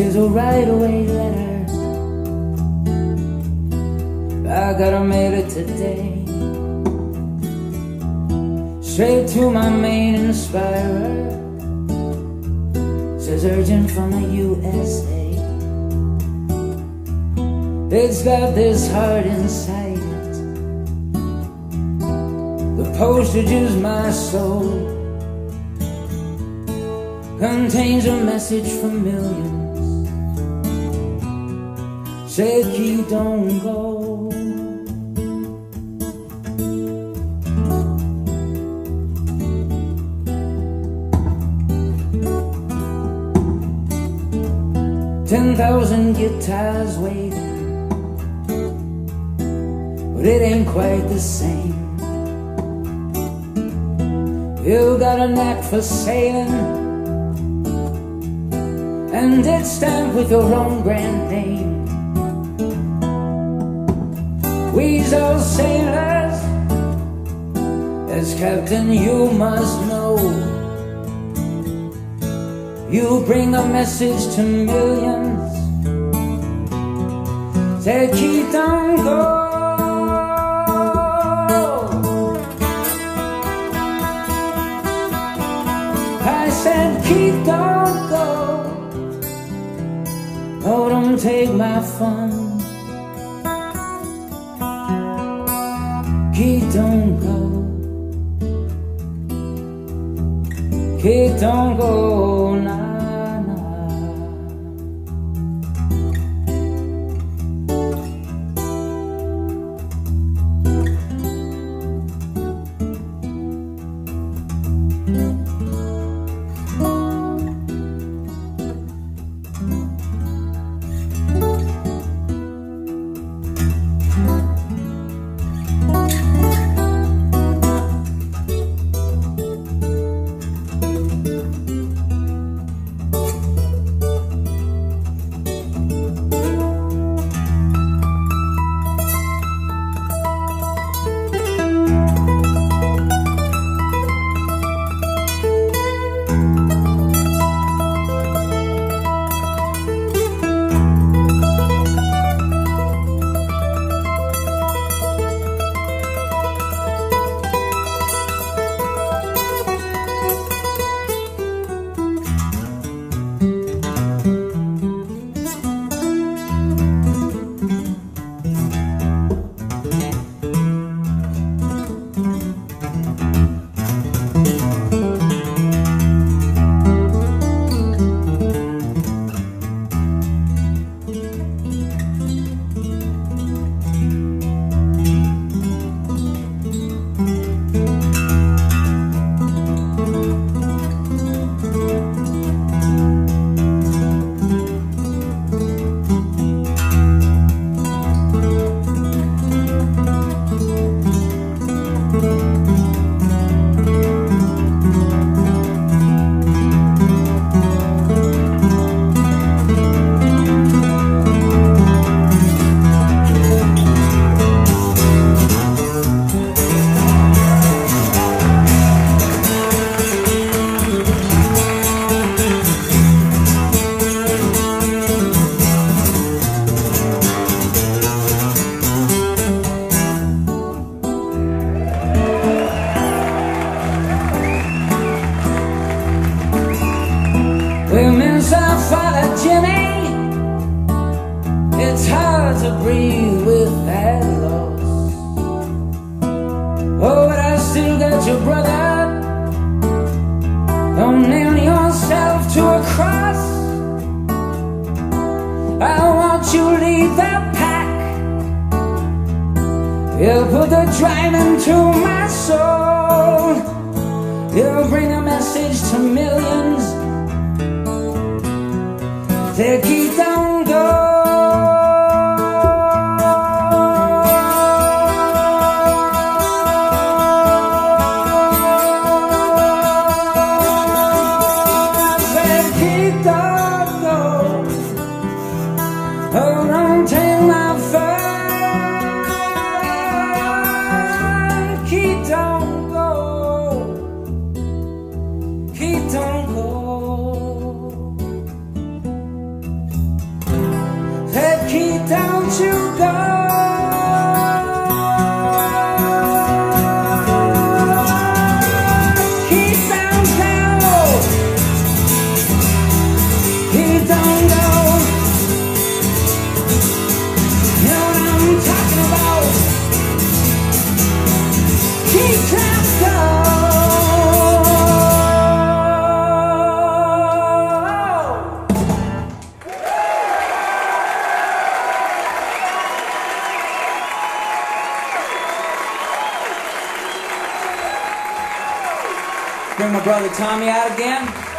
Is a right away letter. I gotta mail it today. Straight to my main inspirer. Says urgent from the USA. It's got this heart inside it. The postage is my soul. Contains a message from millions. Say, keep don't go. Ten thousand guitars waiting, but it ain't quite the same. You got a knack for sailing, and it's stamped with your own brand name. Weasel sailors, as captain, you must know. You bring a message to millions. Say, keep don't go. I said, keep don't go. Oh, don't take my fun. Keep don't go. Keep don't go. Put the drive into my soul. You'll bring a message to millions. They keep bring my brother Tommy out again.